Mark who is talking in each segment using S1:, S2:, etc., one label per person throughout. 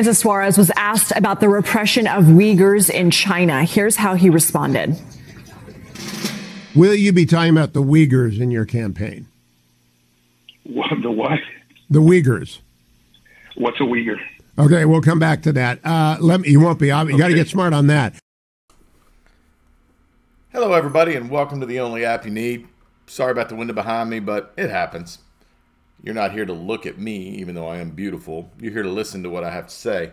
S1: Mrs. Suarez was asked about the repression of Uyghurs in China. Here's how he responded.
S2: Will you be talking about the Uyghurs in your campaign?
S3: What, the what?
S2: The Uyghurs.
S3: What's a Uyghur?
S2: Okay, we'll come back to that. Uh, let me. You won't be. You okay. got to get smart on that.
S4: Hello, everybody, and welcome to the only app you need. Sorry about the window behind me, but it happens. You're not here to look at me, even though I am beautiful. You're here to listen to what I have to say.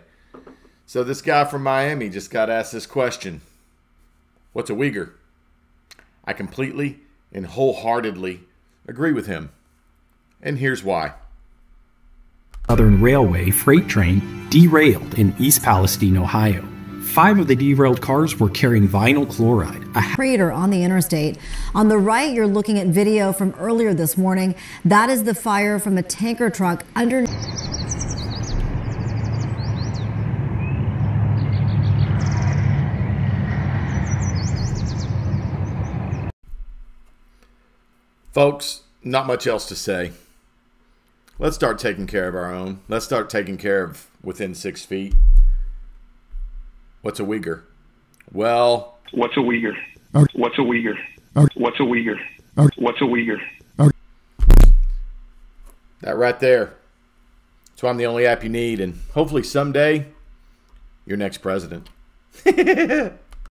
S4: So, this guy from Miami just got asked this question What's a Uyghur? I completely and wholeheartedly agree with him. And here's why.
S5: Southern Railway freight train derailed in East Palestine, Ohio. Five of the derailed cars were carrying vinyl chloride.
S6: A crater on the interstate. On the right, you're looking at video from earlier this morning. That is the fire from a tanker truck under.
S4: Folks, not much else to say. Let's start taking care of our own. Let's start taking care of within six feet. What's a Uyghur? Well,
S3: what's a Uyghur? Okay. What's a Uyghur? Okay. What's a Uyghur? Okay. What's a Uyghur?
S4: That right there. That's why I'm the only app you need, and hopefully someday, your next president.